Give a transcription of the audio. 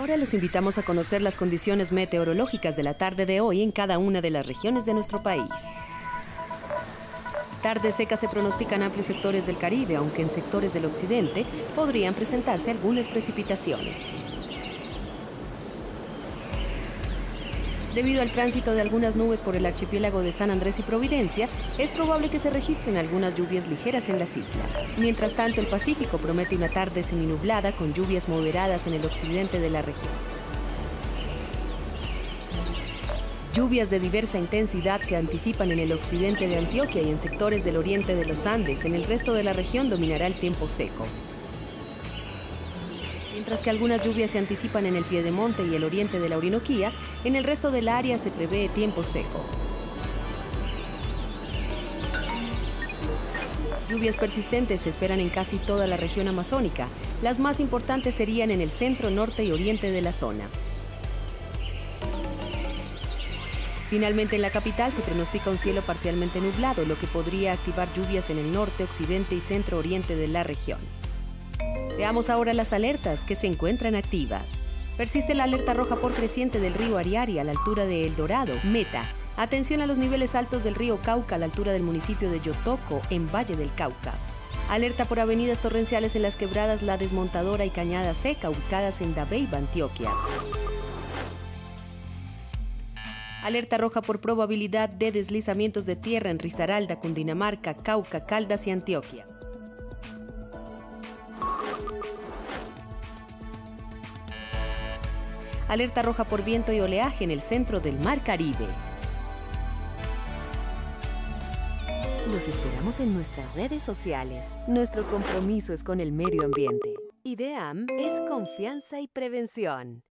Ahora los invitamos a conocer las condiciones meteorológicas de la tarde de hoy en cada una de las regiones de nuestro país. Tarde seca se pronostican amplios sectores del Caribe, aunque en sectores del occidente podrían presentarse algunas precipitaciones. Debido al tránsito de algunas nubes por el archipiélago de San Andrés y Providencia, es probable que se registren algunas lluvias ligeras en las islas. Mientras tanto, el Pacífico promete una tarde seminublada con lluvias moderadas en el occidente de la región. Lluvias de diversa intensidad se anticipan en el occidente de Antioquia y en sectores del oriente de los Andes. En el resto de la región dominará el tiempo seco. Mientras que algunas lluvias se anticipan en el Piedemonte y el oriente de la Orinoquía, en el resto del área se prevé tiempo seco. Lluvias persistentes se esperan en casi toda la región amazónica. Las más importantes serían en el centro, norte y oriente de la zona. Finalmente, en la capital se pronostica un cielo parcialmente nublado, lo que podría activar lluvias en el norte, occidente y centro-oriente de la región. Veamos ahora las alertas que se encuentran activas. Persiste la alerta roja por creciente del río Ariari a la altura de El Dorado, Meta. Atención a los niveles altos del río Cauca a la altura del municipio de Yotoco, en Valle del Cauca. Alerta por avenidas torrenciales en las quebradas La Desmontadora y Cañada Seca, ubicadas en Dabeiba, Antioquia. Alerta roja por probabilidad de deslizamientos de tierra en Risaralda, Cundinamarca, Cauca, Caldas y Antioquia. Alerta roja por viento y oleaje en el centro del Mar Caribe. Los esperamos en nuestras redes sociales. Nuestro compromiso es con el medio ambiente. IDEAM es confianza y prevención.